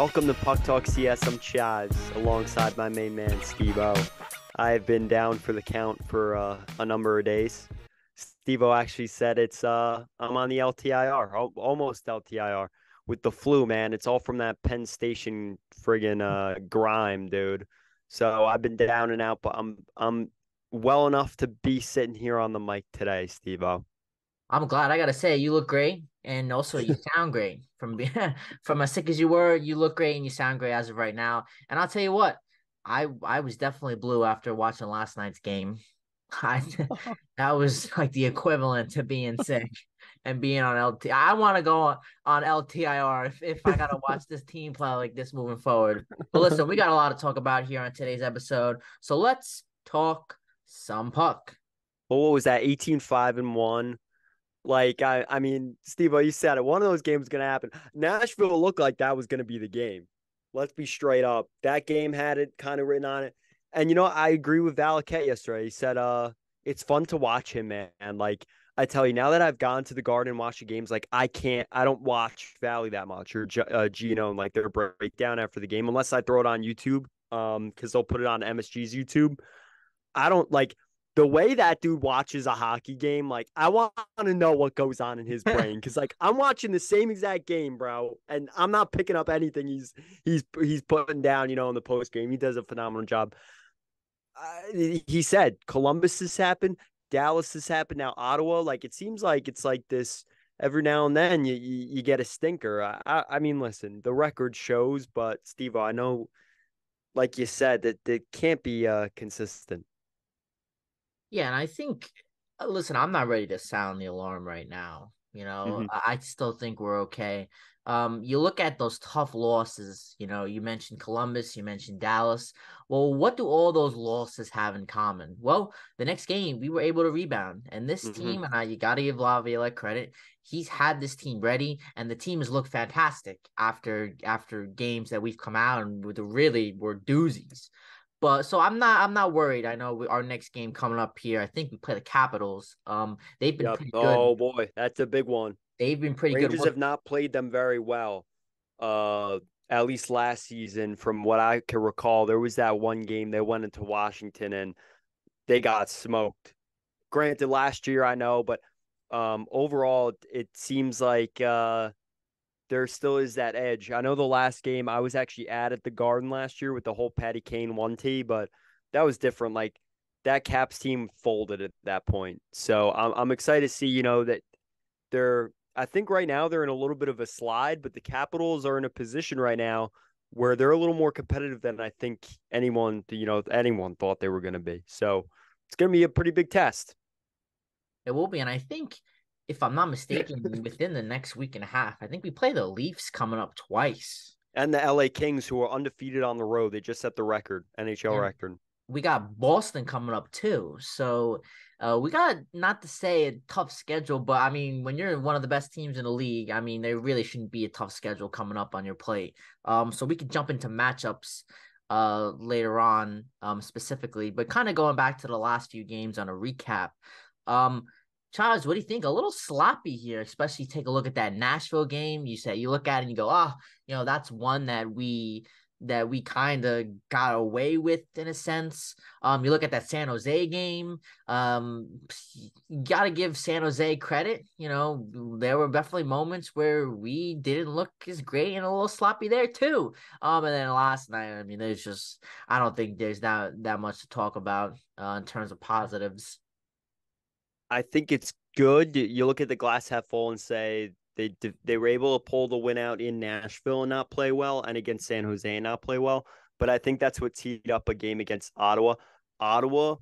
Welcome to Puck Talk CS. I'm Chaz alongside my main man, Steve O. I've been down for the count for uh, a number of days. Steve O actually said it's uh I'm on the LTIR, almost LTIR with the flu, man. It's all from that Penn Station friggin' uh grime, dude. So I've been down and out, but I'm I'm well enough to be sitting here on the mic today, Steve O. I'm glad. I gotta say, you look great, and also you sound great. From being from as sick as you were, you look great and you sound great as of right now. And I'll tell you what, I I was definitely blue after watching last night's game. I, that was like the equivalent to being sick and being on LT. I want to go on, on LTIR if, if I got to watch this team play like this moving forward. But listen, we got a lot to talk about here on today's episode. So let's talk some puck. Well, what was that? 18 5 and 1. Like, I, I mean, Steve, you said it. One of those games is going to happen. Nashville looked like that was going to be the game. Let's be straight up. That game had it kind of written on it. And you know, I agree with Valiquette yesterday. He said, "Uh, it's fun to watch him, man. Like I tell you, now that I've gone to the Garden and watched the games, like I can't, I don't watch Valley that much or uh, Gino and like their breakdown after the game unless I throw it on YouTube, um, because they'll put it on MSG's YouTube. I don't like the way that dude watches a hockey game, like I want to know what goes on in his brain because like I'm watching the same exact game, bro, and I'm not picking up anything he's he's he's putting down, you know, in the post game. He does a phenomenal job. Uh, he said Columbus has happened, Dallas has happened, now Ottawa. Like it seems like it's like this every now and then you you, you get a stinker. I, I, I mean, listen, the record shows, but Steve, I know, like you said, that it can't be uh consistent. Yeah, and I think, uh, listen, I'm not ready to sound the alarm right now. You know, mm-hmm. I still think we're okay. Um, you look at those tough losses. You know, you mentioned Columbus, you mentioned Dallas. Well, what do all those losses have in common? Well, the next game we were able to rebound, and this mm-hmm. team, and I, you got to give Laviolette credit. He's had this team ready, and the team has looked fantastic after after games that we've come out and with really were doozies. But so I'm not I'm not worried. I know we, our next game coming up here. I think we play the Capitals. Um, they've been yep. pretty good. Oh boy, that's a big one. They've been pretty Rangers good. Rangers have not played them very well. Uh, at least last season, from what I can recall, there was that one game they went into Washington and they got smoked. Granted, last year I know, but um, overall, it seems like uh, there still is that edge. I know the last game I was actually at at the Garden last year with the whole Patty Kane one T, but that was different. Like that Caps team folded at that point, so I'm I'm excited to see you know that they're. I think right now they're in a little bit of a slide, but the Capitals are in a position right now where they're a little more competitive than I think anyone you know anyone thought they were going to be. So it's going to be a pretty big test. It will be, and I think if I'm not mistaken, within the next week and a half. I think we play the Leafs coming up twice. And the LA Kings, who are undefeated on the road. They just set the record, NHL and record. We got Boston coming up too. So uh, we got not to say a tough schedule, but I mean, when you're one of the best teams in the league, I mean, there really shouldn't be a tough schedule coming up on your plate. Um, so we can jump into matchups uh later on um specifically, but kind of going back to the last few games on a recap. Um, Charles, what do you think? A little sloppy here, especially take a look at that Nashville game. You say you look at it and you go, oh, you know, that's one that we that we kind of got away with in a sense. Um, you look at that San Jose game. Um, got to give San Jose credit. You know, there were definitely moments where we didn't look as great and a little sloppy there too. Um, and then last night, I mean, there's just I don't think there's that that much to talk about uh, in terms of positives. I think it's good. You look at the glass half full and say they they were able to pull the win out in Nashville and not play well, and against San Jose and not play well. But I think that's what teed up a game against Ottawa. Ottawa,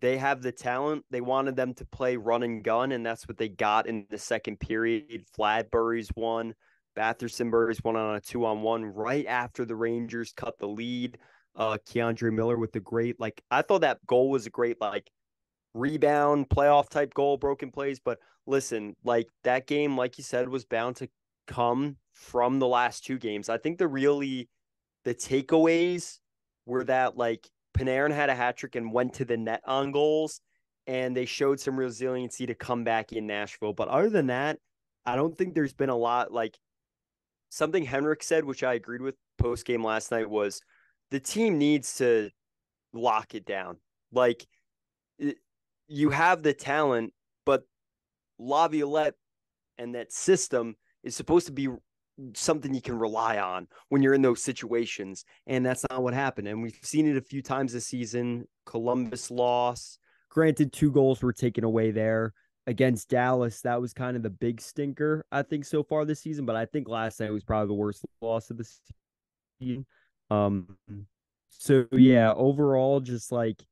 they have the talent. They wanted them to play run and gun, and that's what they got in the second period. Fladbury's won. Batherson Burries won on a two on one right after the Rangers cut the lead. Uh, K'Andre Miller with the great, like, I thought that goal was a great, like, rebound, playoff type goal, broken plays. But listen, like that game, like you said, was bound to come from the last two games. I think the really the takeaways were that like Panarin had a hat trick and went to the net on goals, and they showed some resiliency to come back in Nashville. But other than that, I don't think there's been a lot like something Henrik said, which I agreed with post game last night, was the team needs to lock it down. Like you have the talent, but Laviolette and that system is supposed to be something you can rely on when you're in those situations. And that's not what happened. And we've seen it a few times this season. Columbus loss. Granted, two goals were taken away there against Dallas. That was kind of the big stinker, I think, so far this season. But I think last night was probably the worst loss of the season. Um, so yeah, overall, just like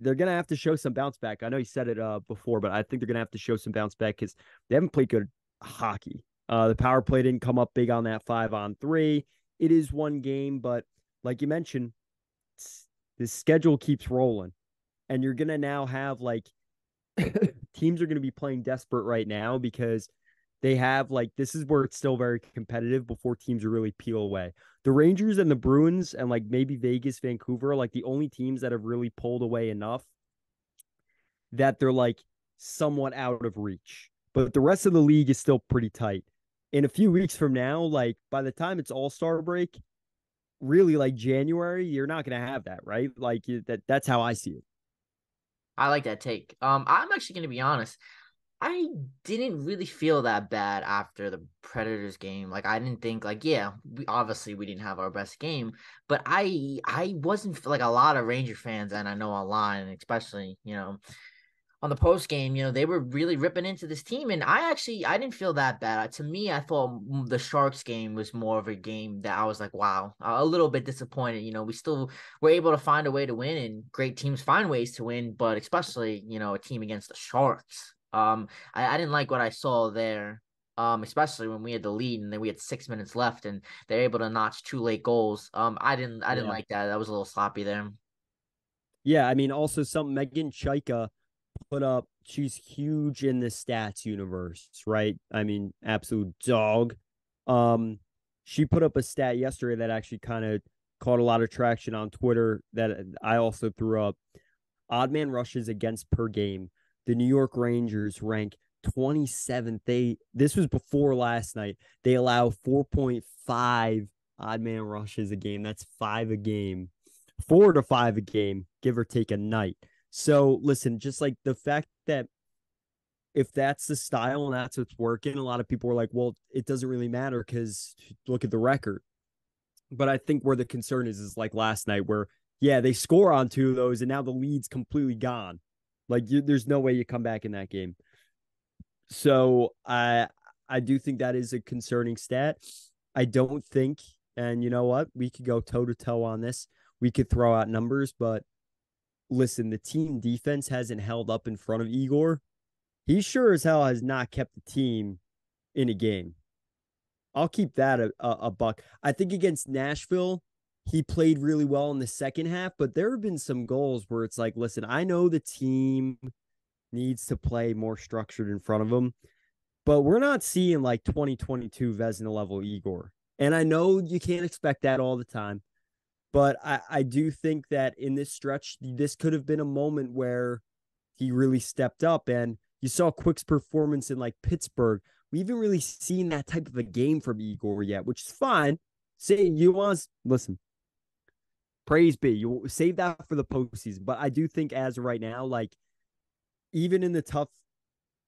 they're gonna have to show some bounce back. I know you said it uh before, but I think they're gonna have to show some bounce back because they haven't played good hockey. Uh, the power play didn't come up big on that five on three. It is one game, but like you mentioned, the schedule keeps rolling, and you're gonna now have like teams are gonna be playing desperate right now because they have like this is where it's still very competitive before teams really peel away. The Rangers and the Bruins and like maybe Vegas, Vancouver like the only teams that have really pulled away enough that they're like somewhat out of reach. But the rest of the league is still pretty tight. In a few weeks from now, like by the time it's All-Star break, really like January, you're not going to have that, right? Like that that's how I see it. I like that take. Um I'm actually going to be honest. I didn't really feel that bad after the Predators game. Like I didn't think like yeah, we obviously we didn't have our best game, but I I wasn't like a lot of Ranger fans and I know online, especially, you know, on the post game, you know, they were really ripping into this team and I actually I didn't feel that bad. Uh, to me, I thought the Sharks game was more of a game that I was like, wow, a little bit disappointed, you know, we still were able to find a way to win and great teams find ways to win, but especially, you know, a team against the Sharks um, I, I didn't like what I saw there. Um, especially when we had the lead and then we had six minutes left and they're able to notch two late goals. Um, I didn't I didn't yeah. like that. That was a little sloppy there. Yeah, I mean, also some Meghan Chayka put up. She's huge in the stats universe, right? I mean, absolute dog. Um, she put up a stat yesterday that actually kind of caught a lot of traction on Twitter that I also threw up. Odd man rushes against per game the New York Rangers rank 27th. They this was before last night. They allow 4.5 odd man rushes a game. That's five a game, four to five a game, give or take a night. So listen, just like the fact that if that's the style and that's what's working, a lot of people are like, well, it doesn't really matter because look at the record. But I think where the concern is is like last night, where yeah, they score on two of those, and now the lead's completely gone. Like you, there's no way you come back in that game. So I I do think that is a concerning stat. I don't think, and you know what, we could go toe to toe on this. We could throw out numbers, but listen, the team defense hasn't held up in front of Igor. He sure as hell has not kept the team in a game. I'll keep that a, a, a buck. I think against Nashville, he played really well in the second half, but there have been some goals where it's like, listen, I know the team needs to play more structured in front of them, but we're not seeing like 2022 Vezina level Igor. And I know you can't expect that all the time, but I, I do think that in this stretch, this could have been a moment where he really stepped up. And you saw Quick's performance in like Pittsburgh. We haven't really seen that type of a game from Igor yet, which is fine. Say you want listen, praise be. You save that for the postseason. But I do think as of right now, like even in the tough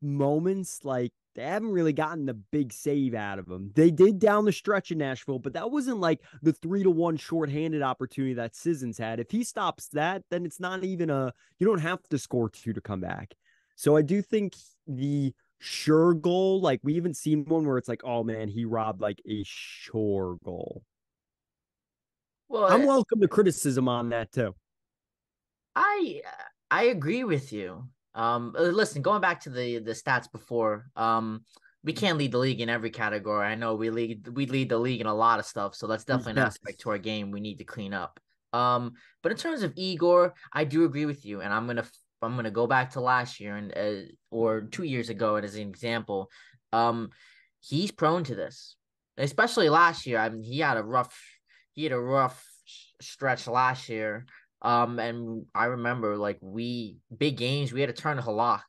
moments, like they haven't really gotten the big save out of them. They did down the stretch in Nashville, but that wasn't like the three to one shorthanded opportunity that Sissons had. If he stops that, then it's not even a you don't have to score two to come back. So I do think the sure goal, like we haven't seen one where it's like, oh man, he robbed like a sure goal. Well, I'm welcome to criticism on that too. I I agree with you. Um, uh, listen, going back to the the stats before, um, we can't lead the league in every category. I know we lead we lead the league in a lot of stuff, so that's definitely an aspect to our game we need to clean up. Um, but in terms of Igor, I do agree with you, and I'm gonna I'm gonna go back to last year and uh, or two years ago and as an example. Um, he's prone to this, especially last year. I mean, he had a rough he had a rough stretch last year. Um, and I remember like we big games, we had to turn to Halak.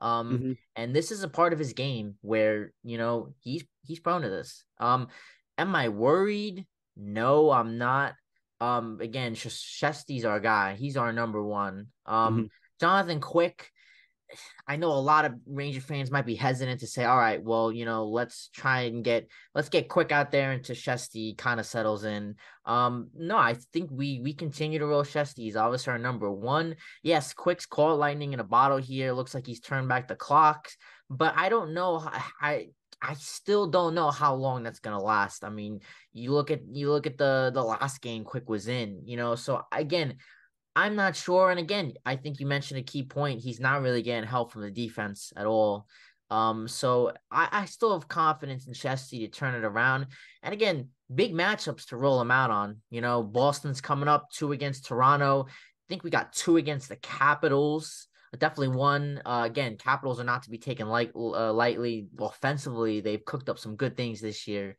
Um, mm-hmm. and this is a part of his game where you know he's he's prone to this. Um, am I worried? No, I'm not. Um, again, Shesty's our guy. He's our number one. Um, mm-hmm. Jonathan Quick, I know a lot of Ranger fans might be hesitant to say, all right, well, you know, let's try and get let's get quick out there until Shesty kind of settles in. Um, no, I think we we continue to roll Shesty. He's obviously our number one. Yes, Quick's caught lightning in a bottle here. Looks like he's turned back the clocks, but I don't know. I, I I still don't know how long that's gonna last. I mean, you look at you look at the the last game Quick was in, you know. So again, I'm not sure. And again, I think you mentioned a key point. He's not really getting help from the defense at all. Um, so I, I still have confidence in Shesty to turn it around. And again, big matchups to roll him out on. You know, Boston's coming up two against Toronto. I think we got two against the Capitals. Definitely one. Uh, again, Capitals are not to be taken light, uh, lightly. Offensively, they've cooked up some good things this year.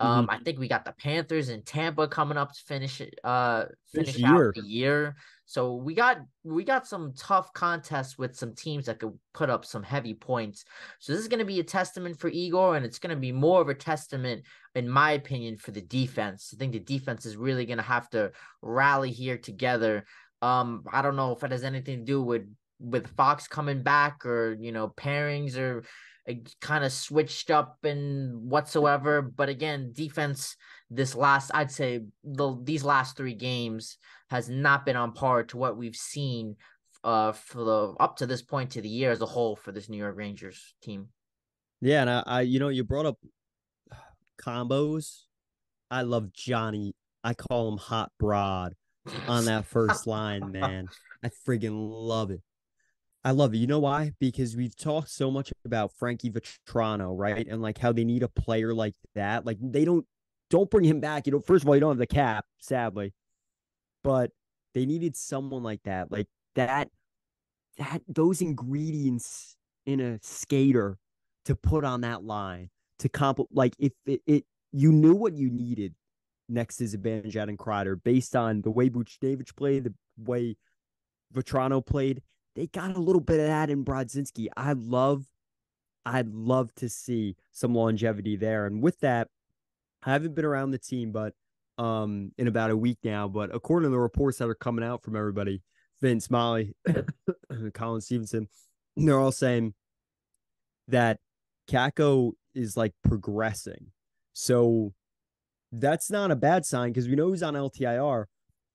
Um, mm-hmm. I think we got the Panthers and Tampa coming up to finish it, uh, finish out year. the year. So we got we got some tough contests with some teams that could put up some heavy points. So this is going to be a testament for Igor, and it's going to be more of a testament, in my opinion, for the defense. I think the defense is really going to have to rally here together. Um, I don't know if it has anything to do with with Fox coming back or you know pairings or kind of switched up and whatsoever. But again, defense this last I'd say the these last three games has not been on par to what we've seen uh for the up to this point to the year as a whole for this New York Rangers team. Yeah, and I, I you know you brought up combos. I love Johnny. I call him Hot Broad on that first line, man. I friggin' love it. I love it. You know why? Because we've talked so much about Frankie Vatrano, right? And like how they need a player like that. Like they don't don't bring him back. You know, first of all, you don't have the cap, sadly. But they needed someone like that. Like that that those ingredients in a skater to put on that line to comp like if it, it you knew what you needed next to Zibanejad and Kreider based on the way Buchnevich played, the way Vatrano played they got a little bit of that in Brodzinski. I love, I'd love to see some longevity there. And with that, I haven't been around the team, but um, in about a week now. But according to the reports that are coming out from everybody, Vince Molly, Colin Stephenson, they're all saying that Kakko is like progressing. So that's not a bad sign because we know he's on LTIR.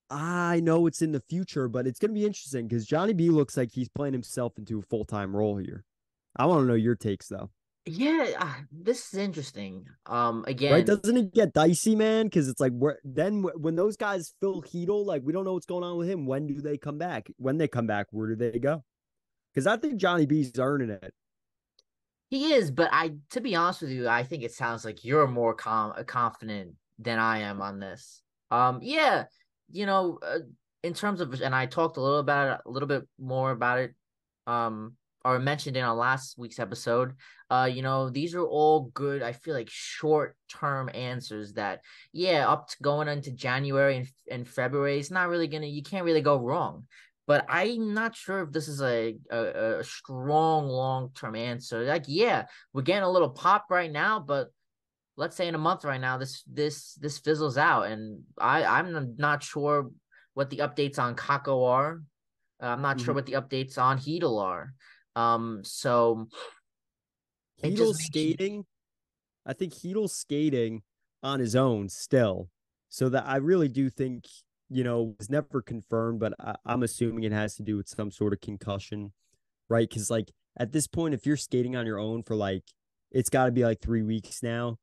I know it's in the future, but it's going to be interesting because Johnny B looks like he's playing himself into a full time role here. I want to know your takes though. Yeah, uh, this is interesting. Um, again, right? Doesn't it get dicey, man? Because it's like where then when those guys fill Chytil, like we don't know what's going on with him. When do they come back? When they come back, where do they go? Because I think Johnny B's earning it. He is, but I, to be honest with you, I think it sounds like you're more com- confident than I am on this. Um, yeah, you know, uh, in terms of, and I talked a little about it, a little bit more about it, um, or mentioned in on last week's episode. Uh, you know, these are all good. I feel like short term answers that, yeah, up to going into January and, and February, it's not really gonna. You can't really go wrong. But I'm not sure if this is a a, a strong long term answer. Like, yeah, we're getting a little pop right now, but let's say in a month right now this this this fizzles out. And i i'm not sure what the updates on kakko are. Uh, i'm not mm-hmm. sure what the updates on Chytil are. Um so Chytil skating i think Chytil skating on his own still. So that i really do think you know was never confirmed but I, i'm assuming it has to do with some sort of concussion right? Because like at this point if you're skating on your own for like it's got to be like three weeks now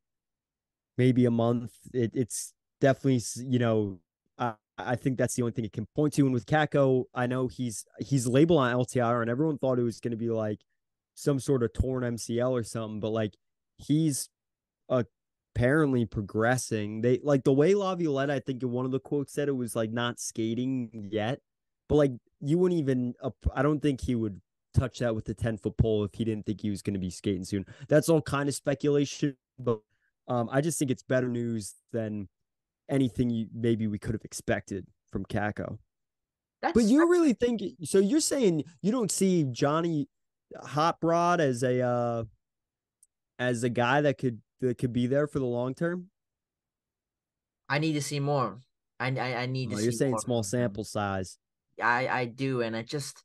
maybe a month. It, it's definitely you know I, I think that's the only thing it can point to. And with Kakko, I know he's he's labeled on LTIR, and everyone thought it was going to be like some sort of torn MCL or something, but like he's apparently progressing. They like the way Laviolette, I think in one of the quotes said it was like not skating yet, but like you wouldn't even. I don't think he would touch that with the 10 foot pole if he didn't think he was going to be skating soon. That's all kind of speculation, but um, I just think it's better news than anything you, maybe we could have expected from Kakko. That's, but you really think so? You're saying you don't see Johnny Hot Broad as a uh, as a guy that could that could be there for the long term? I need to see more. I I, I need Oh, to. you're saying more small sample size. I I do, and I just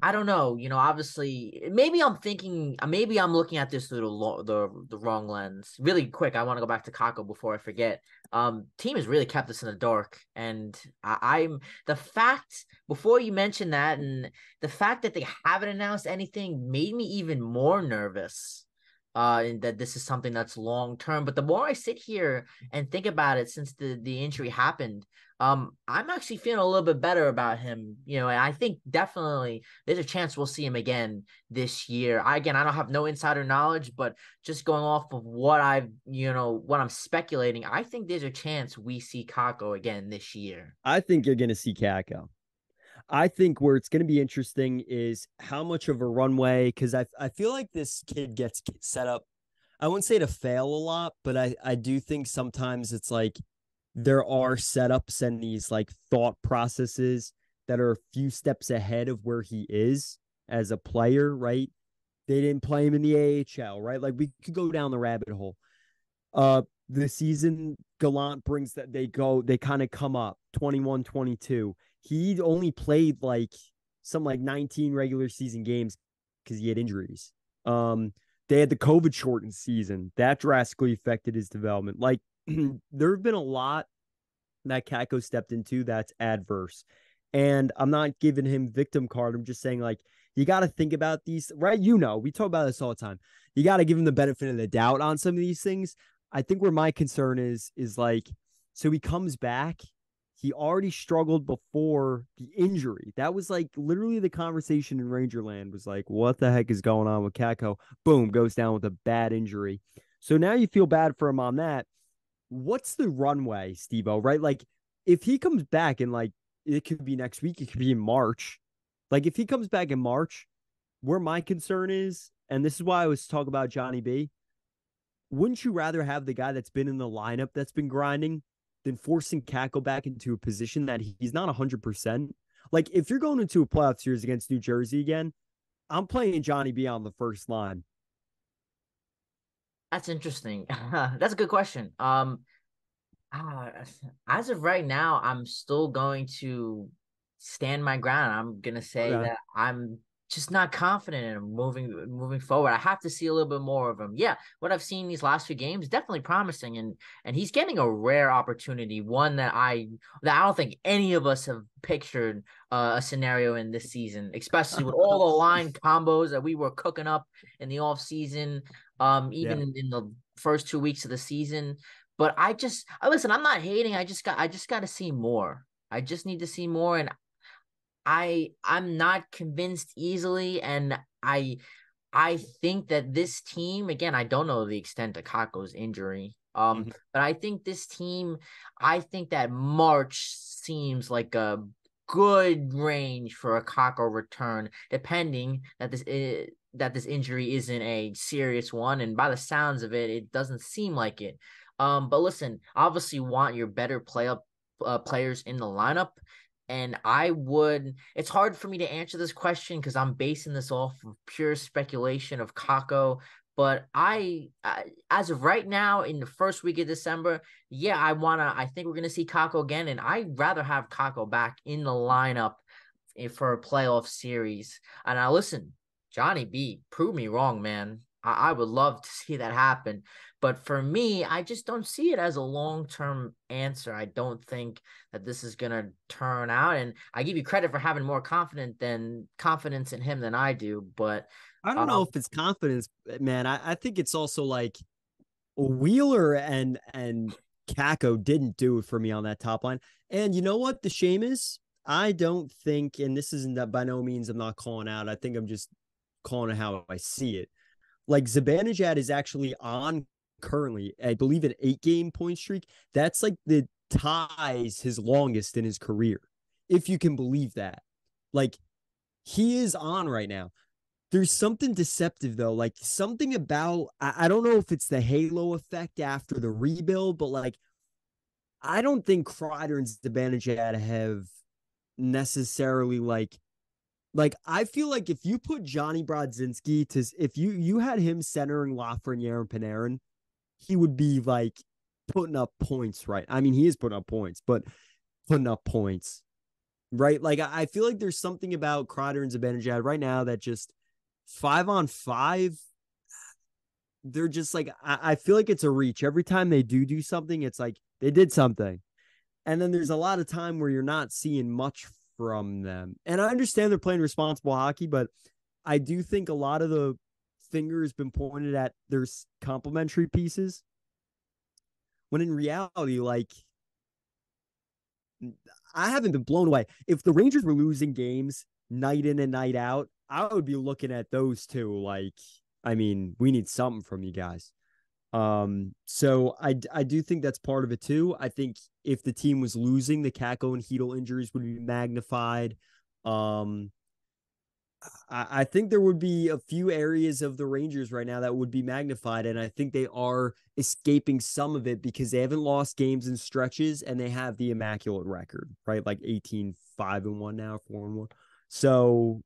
I don't know. You know, obviously, maybe I'm thinking, uh, maybe I'm looking at this through the lo- the the wrong lens. Really quick, I want to go back to Kakko before I forget. Um, team has really kept us in the dark, and I, I'm the fact before you mentioned that, and the fact that they haven't announced anything made me even more nervous. Uh, and that this is something that's long term. But the more I sit here and think about it since the the injury happened, um, I'm actually feeling a little bit better about him. You know, and I think definitely there's a chance we'll see him again this year. I again, I don't have no insider knowledge, but just going off of what I've, you know, what I'm speculating, I think there's a chance we see Kakko again this year. I think you're going to see Kakko. I think where it's going to be interesting is how much of a runway because I I feel like this kid gets set up. I wouldn't say to fail a lot, but I I do think sometimes it's like there are setups and these like thought processes that are a few steps ahead of where he is as a player, right? They didn't play him in the AHL, right? Like we could go down the rabbit hole. Uh the season Gallant brings that they go, they kind of come up 21 22. He only played like some like 19 regular season games because he had injuries. Um, they had the COVID shortened season that drastically affected his development. Like there have been a lot that Kakko stepped into that's adverse. And I'm not giving him victim card. I'm just saying, like, you got to think about these, right? You know, we talk about this all the time. You got to give him the benefit of the doubt on some of these things. I think where my concern is, is like, so he comes back. He already struggled before the injury. That was like literally the conversation in Rangerland was like, what the heck is going on with Kakko? Boom, goes down with a bad injury. So now you feel bad for him on that. What's the runway, Steve right? Like, if he comes back and like it could be next week, it could be in March. Like, if he comes back in March, where my concern is, and this is why I was talking about Johnny B, wouldn't you rather have the guy that's been in the lineup that's been grinding than forcing Kakko back into a position that he's not 100%? Like, if you're going into a playoff series against New Jersey again, I'm playing Johnny B on the first line. That's interesting. That's a good question. Um, uh, as of right now, I'm still going to stand my ground. I'm gonna say that I'm just not confident in him moving moving forward. I have to see a little bit more of him. Yeah, what I've seen these last few games definitely promising, and and he's getting a rare opportunity, one that I that I don't think any of us have pictured uh, a scenario in this season, especially with all the line combos that we were cooking up in the off season, um, even in, in the first two weeks of the season. But I just, I listen. I'm not hating. I just got, I just got to see more. I just need to see more, and I, I'm not convinced easily, and I, I think that this team, again, I don't know the extent of Kakko's injury. Um, Mhm. but I think this team, I think that March seems like a good range for a Kakko return, depending that this eh, that this injury isn't a serious one. And by the sounds of it, it doesn't seem like it. Um, but listen, obviously, want your better play up uh, players in the lineup. And I would, it's hard for me to answer this question because I'm basing this off of pure speculation of Kakko. But I, as of right now, in the first week of December, yeah, I want to, I think we're to see Kakko again. And I'd rather have Kakko back in the lineup eh, for a playoff series. And now, listen, Johnny B, prove me wrong, man. I, I would love to see that happen. But for me, I just don't see it as a long term answer. I don't think that this is gonna turn out. And I give you credit for having more confidence than confidence in him than I do. But I don't know Um, if it's confidence, man. I, I think it's also like Wheeler and and Kakko didn't do it for me on that top line. And you know what the shame is? I don't think, and this isn't that by no means I'm not calling out. I think I'm just calling it how I see it. Like Zibanejad is actually on currently, I believe, an eight game point streak. That's like the ties his longest in his career, if you can believe that. Like he is on right now there's something deceptive though like something about I, I don't know if it's the halo effect after the rebuild but like i don't think Kreider and Zibanejad have necessarily like like i feel like if you put johnny brodzinski to if you you had him centering lafreniere and panarin he would be like putting up points, right? I mean, he is putting up points, but putting up points, right? Like I feel like there's something about Kreider and Zibanejad right now that just five on five. They're just like I, I feel like it's a reach every time they do do something. It's like they did something, and then there's a lot of time where you're not seeing much from them. And I understand they're playing responsible hockey, but I do think a lot of the finger has been pointed at their complementary pieces. When in reality, like I haven't been blown away. If the Rangers were losing games night in and night out, I would be looking at those two like, I mean, we need something from you guys. Um, so I I do think that's part of it too. I think if the team was losing, the Kakko and Chytil injuries would be magnified. Um, I, think there would be a few areas of the Rangers right now that would be magnified, and I think they are escaping some of it because they haven't lost games in stretches and they have the immaculate record, right? Like 18 5 and 1 now, 4 and 1. So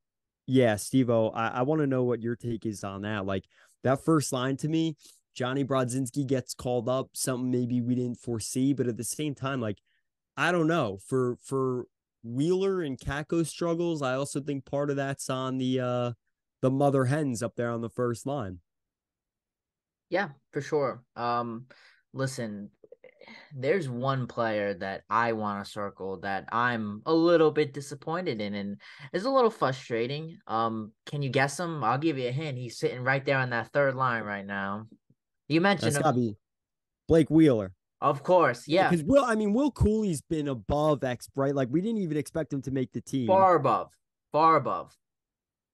yeah, Steve I, I want to know what your take is on that. Like that first line to me, Johnny Brodzinski gets called up, something maybe we didn't foresee, but at the same time, like I don't know for for Wheeler and Kakko struggles. I also think part of that's on the uh the mother hens up there on the first line. Yeah, for sure. Um listen, there's one player that I want to circle that I'm a little bit disappointed in and is a little frustrating. Um can you guess him? I'll give you a hint. He's sitting right there on that third line right now. You mentioned That's him. Blake Wheeler. Of course, yeah. Because Will, I mean, Will Cooley's been above X, right? Like we didn't even expect him to make the team. Far above, far above.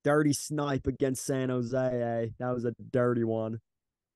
Dirty snipe against San Jose. Eh? That was a dirty one.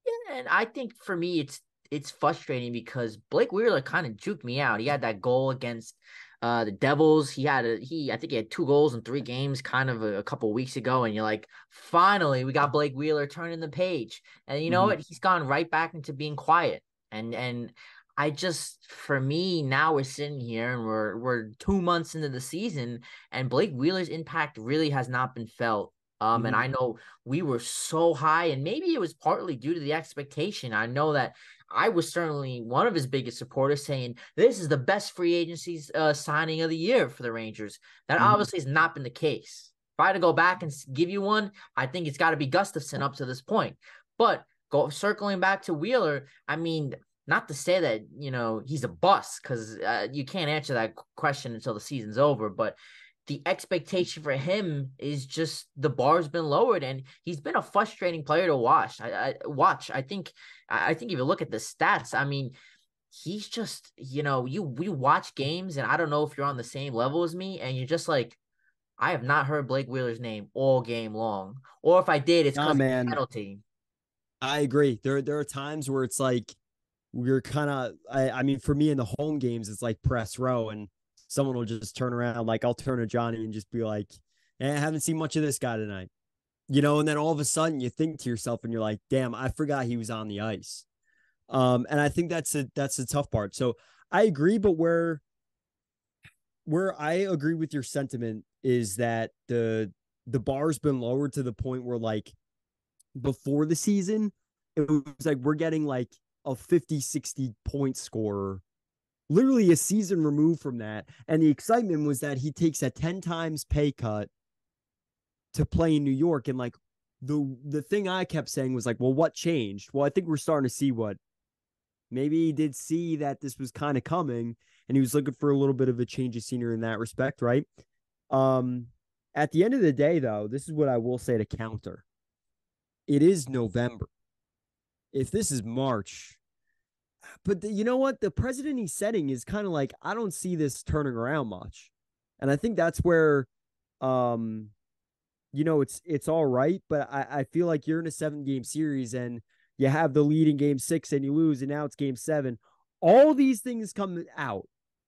Yeah, and I think for me, it's it's frustrating because Blake Wheeler kind of juked me out. He had that goal against uh, the Devils. He had a he. I think he had two goals in three games, kind of a, a couple weeks ago. And you're like, finally, we got Blake Wheeler turning the page. And you know mm-hmm. what? He's gone right back into being quiet. And and I just for me now we're sitting here and we're we're two months into the season and Blake Wheeler's impact really has not been felt. Um, mm-hmm. and I know we were so high, and maybe it was partly due to the expectation. I know that I was certainly one of his biggest supporters, saying this is the best free agency uh, signing of the year for the Rangers. That mm-hmm. obviously has not been the case. If I had to go back and give you one, I think it's got to be Gustafsson up to this point. But go circling back to Wheeler, I mean, not to say that you know he's a bust because uh, you can't answer that question until the season's over but the expectation for him is just the bar's been lowered and he's been a frustrating player to watch. I, I watch. I think i think if you look at the stats i mean he's just you know you we watch games and i don't know if you're on the same level as me and you're just like i have not heard blake wheeler's name all game long. Or if i did it's because nah, of penalty. I agree. There there are times where it's like we're kind of I, I mean for me in the home games it's like press row and someone will just turn around like I'll turn to Johnny and just be like eh, I haven't seen much of this guy tonight. You know and then all of a sudden you think to yourself and you're like damn I forgot he was on the ice. Um and I think that's a that's the tough part. So I agree but where where I agree with your sentiment is that the the bar's been lowered to the point where like before the season it was like we're getting like a 50, 60 point scorer, literally a season removed from that. And the excitement was that he takes a 10 times pay cut to play in New York. And like the the thing I kept saying was like, well, what changed? Well, I think we're starting to see what maybe he did see that this was kind of coming and he was looking for a little bit of a change of scenery in that respect, right? Um at the end of the day, though, this is what I will say to counter. It is November if this is March, but the, you know what? The president he's setting is kind of like I don't see this turning around much, and I think that's where, um, you know, it's it's all right, but I I feel like you're in a seven game series and you have the lead in game six and you lose, and now it's game seven. All these things come out,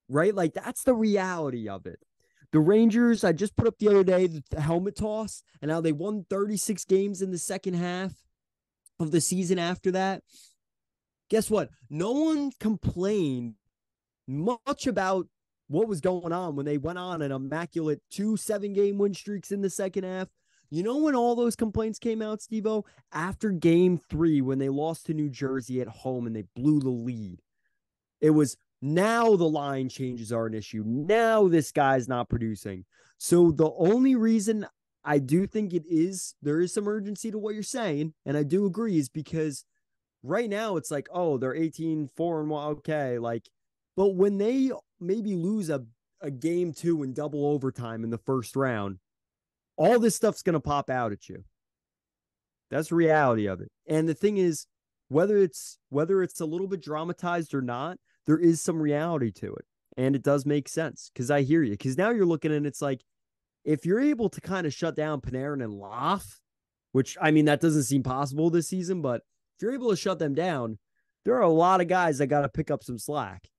right? Like that's the reality of it. The Rangers, I just put up the other day the helmet toss, and now they won 36 games in the second half of the season after that, guess what? No one complained much about what was going on when they went on an immaculate two seven game win streaks in the second half. You know when all those complaints came out, Stevo? After game three, when they lost to New Jersey at home and they blew the lead. It was now the line changes are an issue. Now this guy's not producing. So the only reason I do think it is there is some urgency to what you're saying, and I do agree, is because right now it's like, oh, they're 18, 4 and 1. Okay. Like, but when they maybe lose a, a game two in double overtime in the first round, all this stuff's gonna pop out at you. That's reality of it. And the thing is, whether it's whether it's a little bit dramatized or not, there is some reality to it. And it does make sense because I hear you. Because now you're looking and it's like, if you're able to kind of shut down Panarin and Laf, which I mean, that doesn't seem possible this season, but if you're able to shut them down, there are a lot of guys that got to pick up some slack.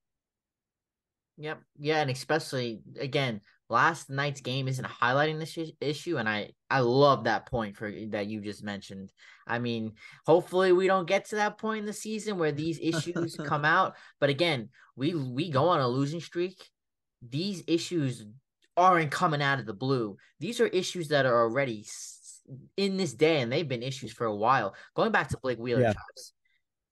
Yep. Yeah. And especially, again, last night's game isn't highlighting this issue and i i love that point for that you just mentioned i mean hopefully we don't get to that point in the season where these issues come out but again we we go on a losing streak these issues aren't coming out of the blue these are issues that are already in this day and they've been issues for a while going back to blake wheeler yeah.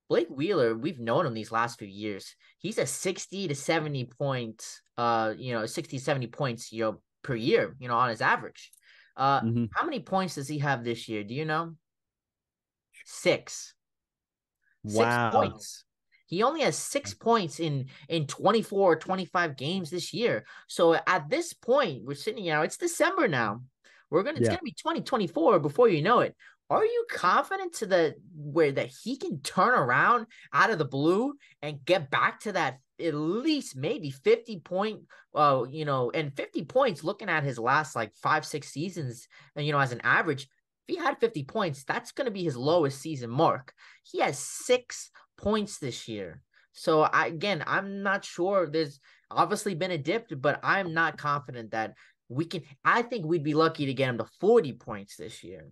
Blake Wheeler, we've known him these last few years. He's a 60 to 70 point, uh, you know, 60, 70 points, you know, per year, you know, on his average. Uh, mm-hmm. how many points does he have this year? Do you know? Six. Wow. Six points. He only has six points in in 24 or 25 games this year. So at this point, we're sitting, you know, it's December now. We're gonna it's yeah. gonna be 2024 before you know it. Are you confident to the where that he can turn around out of the blue and get back to that at least maybe 50 point uh you know and 50 points looking at his last like 5 6 seasons and you know as an average if he had 50 points that's going to be his lowest season mark he has 6 points this year so I, again i'm not sure there's obviously been a dip but i'm not confident that we can i think we'd be lucky to get him to 40 points this year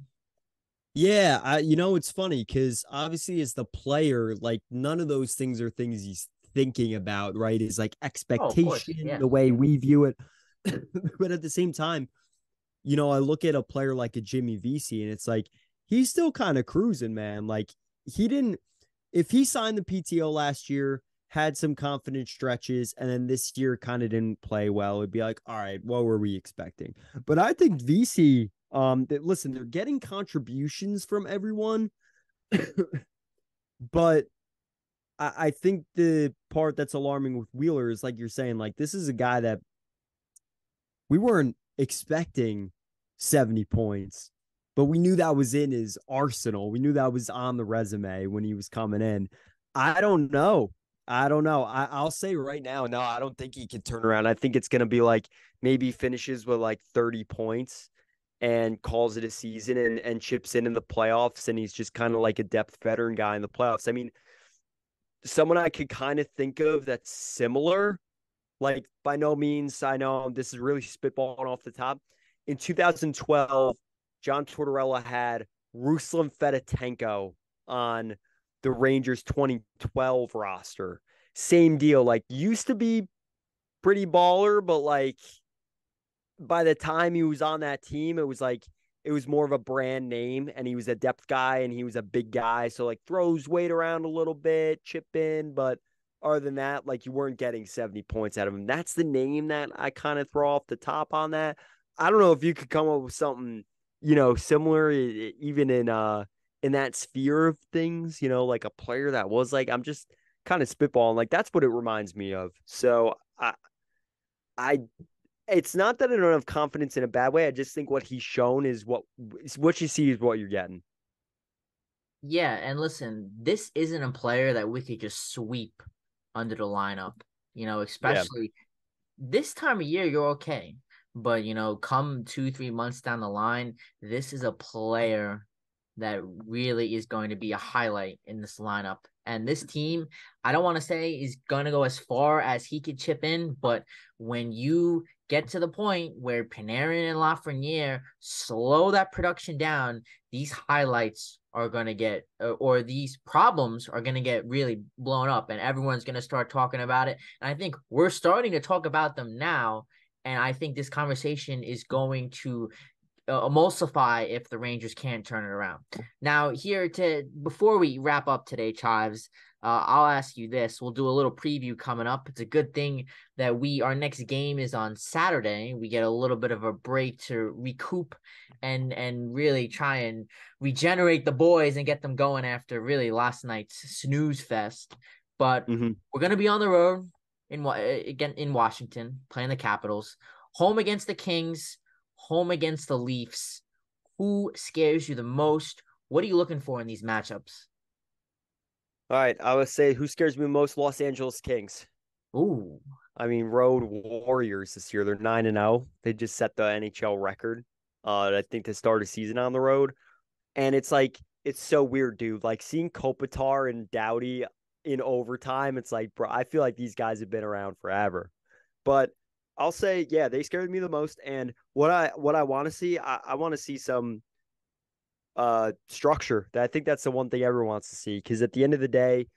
yeah, I, you know it's funny because obviously as the player, like none of those things are things he's thinking about, right? Is like oh, expectation, oh, yeah. the way we view it. but at the same time, you know, I look at a player like a Jimmy Vesey, and it's like he's still kind of cruising, man. Like he didn't if he signed the PTO last year, had some confident stretches, and then this year kind of didn't play well, it'd be like, all right, what were we expecting? But I think Vesey, um, that listen, they're getting contributions from everyone, but I, I think the part that's alarming with Wheeler is like you're saying, like this is a guy that we weren't expecting 70 points, but we knew that was in his arsenal. We knew that was on the resume when he was coming in. I don't know. I don't know. I, will say right now, no, I don't think he can turn around. I think it's going to be like maybe finishes with like 30 points and calls it a season and, and chips in in the playoffs. And he's just kind of like a depth veteran guy in the playoffs. I mean, someone I could kind of think of that's similar, like by no means, I know this is really spitballing off the top. In 2012, John Tortorella had Ruslan Fedotenko on the Rangers 2012 roster. Same deal, like used to be pretty baller, but like by the time he was on that team, it was like it was more of a brand name and he was a depth guy and he was a big guy. So like throws weight around a little bit, chip in, but other than that, like you weren't getting 70 points out of him. That's the name that I kind of throw off the top on that. I don't know if you could come up with something, you know, similar even in uh in that sphere of things, you know, like a player that was like I'm just kind of spitballing like that's what it reminds me of. So I I it's not that I don't have confidence in a bad way. I just think what he's shown is what what you see is what you're getting. Yeah, and listen, this isn't a player that we could just sweep under the lineup. You know, especially yeah. this time of year, you're okay. But you know, come two, three months down the line, this is a player that really is going to be a highlight in this lineup. And this team, I don't want to say is going to go as far as he could chip in, but when you get to the point where Panarin and Lafreniere slow that production down, these highlights are going to get, or these problems are going to get really blown up, and everyone's going to start talking about it. And I think we're starting to talk about them now. And I think this conversation is going to uh, emulsify if the Rangers can't turn it around. Now, here to before we wrap up today, Chives, uh, I'll ask you this. We'll do a little preview coming up. It's a good thing that we our next game is on Saturday. We get a little bit of a break to recoup and and really try and regenerate the boys and get them going after really last night's snooze fest. But Mhm. we're gonna be on the road in again in Washington playing the Capitals, home against the Kings, home against the Leafs. Who scares you the most? What are you looking for in these matchups? All right, I would say who scares me most? Los Angeles Kings. Ooh, I mean, road warriors this year. They're nine and zero. They just set the NHL record. Uh, I think to start a season on the road, and it's like it's so weird, dude. Like seeing Kopitar and Doughty in overtime. It's like, bro, I feel like these guys have been around forever. But I'll say, yeah, they scared me the most. And what I what I want to see, I, I want to see some uh structure. That I think that's the one thing everyone wants to see. Because at the end of the day,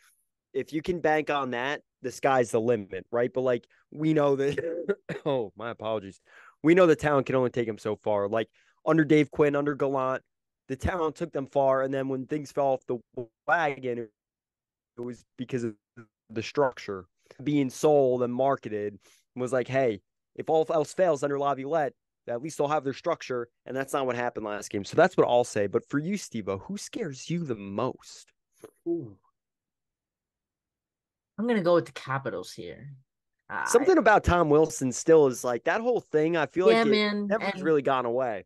if you can bank on that, the sky's the limit, right? But like we know that. oh, my apologies. We know the talent can only take them so far. Like under Dave Quinn, under Gallant, the talent took them far, and then when things fell off the wagon, was because of the structure being sold and marketed. Was like, hey, if all else fails under Laviolette, at least they'll have their structure, and that's not what happened last game. So that's what I'll say. But for you, Stevo, who scares you the most? ooh. I'm gonna go with the Capitals here. I- Something about Tom Wilson still is like that whole thing. I feel yeah, like it man. never and- really gone away.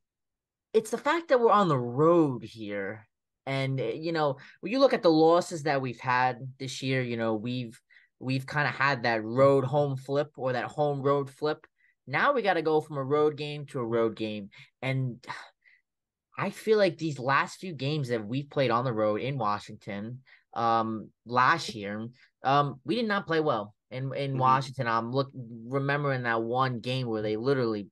it's the fact that we're on the road here. And uh, you know, when you look at the losses that we've had this year, you know, we've we've kind of had that road home flip or that home road flip. Now we got to go from a road game to a road game. And I feel like these last few games that we've played on the road in Washington um last year, um we did not play well. In in Mhm. Washington, I'm look remembering that one game where they literally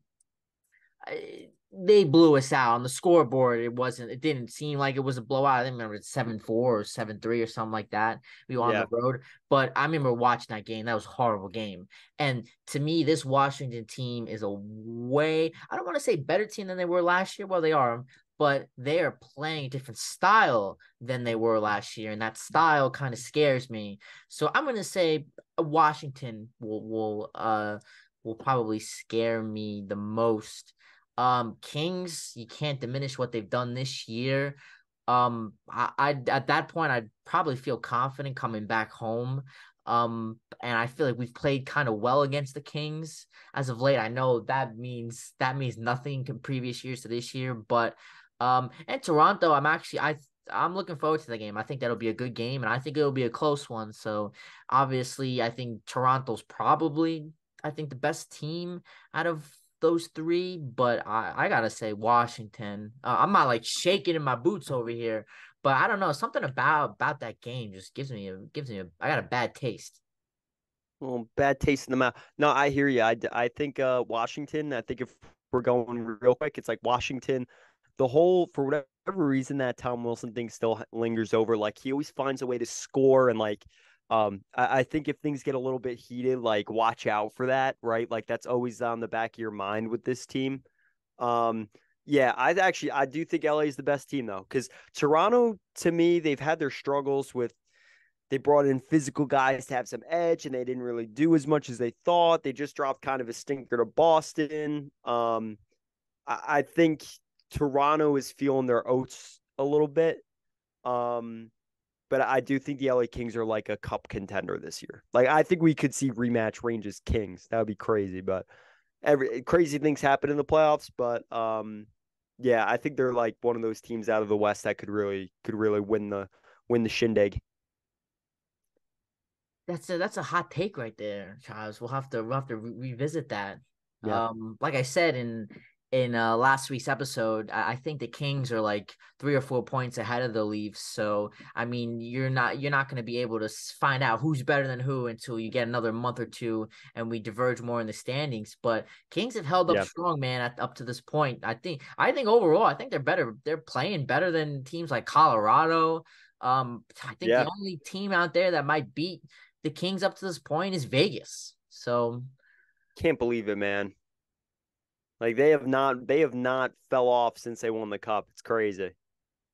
I- they blew us out on the scoreboard. It wasn't. It didn't seem like it was a blowout. I remember it's seven four or seven three or something like that. We were on Yeah. the road, but I remember watching that game. That was a horrible game. And to me, this Washington team is a way. I don't want to say better team than they were last year. Well, they are, but they are playing a different style than they were last year, and that style kind of scares me. So I'm gonna say Washington will will uh will probably scare me the most. Um, Kings, you can't diminish what they've done this year. Um, I, I at that point I'd probably feel confident coming back home. Um, and I feel like we've played kind of well against the Kings as of late. I know that means that means nothing from previous years to this year, but um, and Toronto, I'm actually I I'm looking forward to the game. I think that'll be a good game, and I think it'll be a close one. So obviously, I think Toronto's probably I think the best team out of those three, but I, I gotta say Washington. Uh, I'm not like shaking in my boots over here, but I don't know something about about that game just gives me a gives me a I got a bad taste. Well, bad taste in the mouth. No, I hear you. I, I think uh, Washington. I think if we're going real quick, it's like Washington. The whole for whatever reason that Tom Wilson thing still lingers over. Like he always finds a way to score, and like um, I, I think if things get a little bit heated, like watch out for that, right? Like that's always on the back of your mind with this team. Um, yeah, I actually I do think LA is the best team though, because Toronto to me they've had their struggles with they brought in physical guys to have some edge and they didn't really do as much as they thought. They just dropped kind of a stinker to Boston. Um, I, I think Toronto is feeling their oats a little bit. Um, but I do think the LA Kings are like a cup contender this year. Like I think we could see rematch Rangers Kings. That would be crazy, but every crazy things happen in the playoffs. But um, yeah, I think they're like one of those teams out of the West that could really could really win the win the shindig. That's a that's a hot take right there, Charles. We'll have to we'll have to re- revisit that. Yeah. Um, like I said in in uh, last week's episode, I, think the Kings are like three or four points ahead of the Leafs. So I mean, you're not you're not going to be able to find out who's better than who until you get another month or two and we diverge more in the standings. But Kings have held up Yeah. strong, man, at, up to this point. I think I think overall, I think they're better. They're playing better than teams like Colorado. Um, I think Yeah. the only team out there that might beat the Kings up to this point is Vegas. So Can't believe it, man. Like they have not they have not fell off since they won the cup. It's crazy.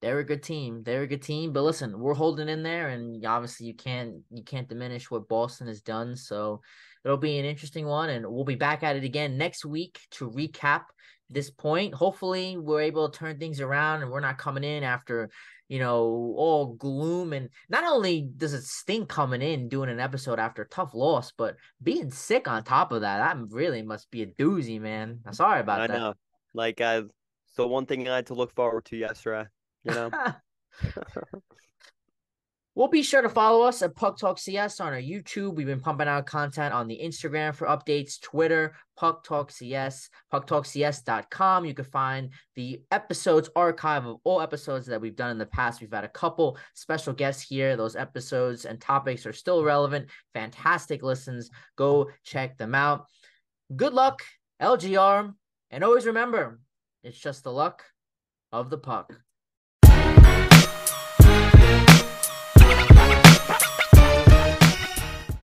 they're a good team. They're a good team. But listen, we're holding in there, and obviously you can't you can't diminish what Boston has done. So it'll be an interesting one, and we'll be back at it again next week to recap this point. Hopefully, we're able to turn things around, and we're not coming in after you know all gloom. And not only does it stink coming in doing an episode after a tough loss, but being sick on top of that, that really must be a doozy, man. I'm sorry about I that. know. Like I, so one thing I had to look forward to yesterday. You know. We'll be sure to follow us at Puck Talk CS on our YouTube. We've been pumping out content on the Instagram for updates, Twitter, Puck Talk CS, pucktalkcs.com. You can find the episodes archive of all episodes that we've done in the past. We've had a couple special guests here. Those episodes and topics are still relevant. Fantastic listens. Go check them out. Good luck, LGR. And always remember, it's just the luck of the puck.